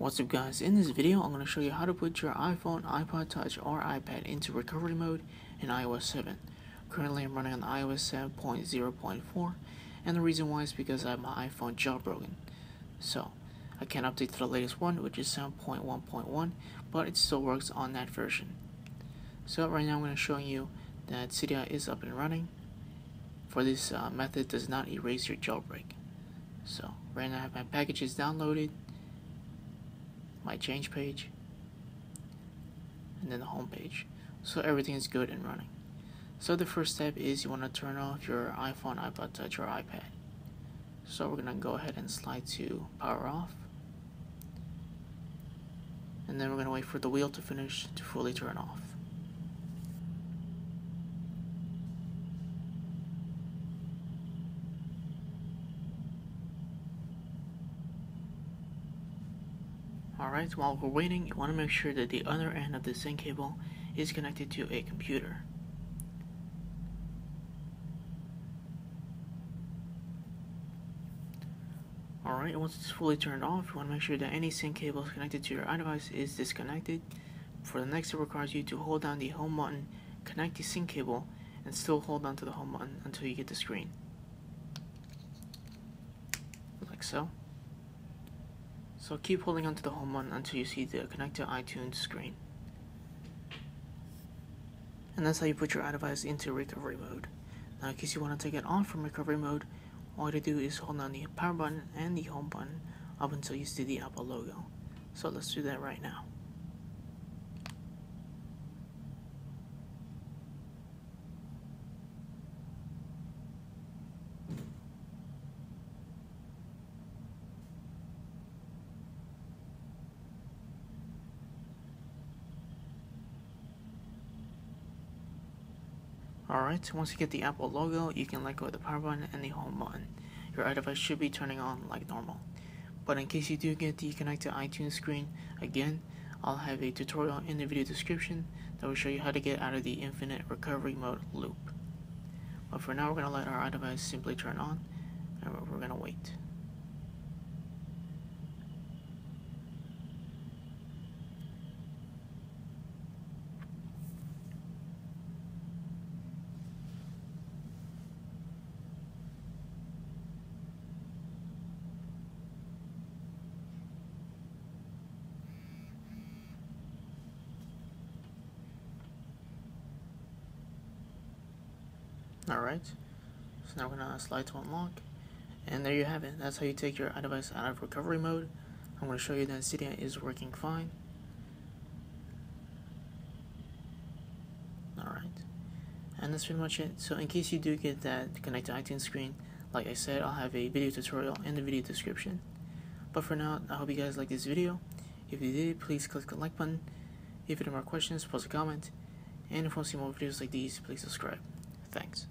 What's up guys, in this video I'm going to show you how to put your iPhone, iPod Touch or iPad into recovery mode in iOS 7. Currently I'm running on iOS 7.0.4 and the reason why is because I have my iPhone jailbroken. So, I can't update to the latest one which is 7.1.1 but it still works on that version. So right now I'm going to show you that Cydia is up and running. For this uh, method does not erase your jailbreak. So right now I have my packages downloaded my change page, and then the home page. So everything is good and running. So the first step is you want to turn off your iPhone, iPod Touch, or iPad. So we're going to go ahead and slide to power off. And then we're going to wait for the wheel to finish to fully turn off. Alright, while we're waiting, you want to make sure that the other end of the sync cable is connected to a computer. Alright, once it's fully turned off, you want to make sure that any sync cable connected to your iDevice is disconnected. For the next, it requires you to hold down the home button, connect the sync cable, and still hold on to the home button until you get the screen. Like so. So keep holding onto the home button until you see the connect to iTunes screen. And that's how you put your iDevice into recovery mode. Now in case you want to take it off from recovery mode, all you do is hold down the power button and the home button up until you see the Apple logo. So let's do that right now. Alright, once you get the Apple logo, you can let go of the power button and the home button. Your iDevice should be turning on like normal. But in case you do get the connect to iTunes screen, again, I'll have a tutorial in the video description that will show you how to get out of the infinite recovery mode loop. But for now, we're going to let our iDevice simply turn on, and we're going to wait. Alright, so now we're gonna slide to unlock, and there you have it. That's how you take your iDevice out of recovery mode. I'm gonna show you that Cydia is working fine. Alright, and that's pretty much it. So in case you do get that connect to iTunes screen, like I said, I'll have a video tutorial in the video description. But for now, I hope you guys liked this video. If you did, please click the like button. If you have more questions, post a comment. And if you want to see more videos like these, please subscribe. Thanks.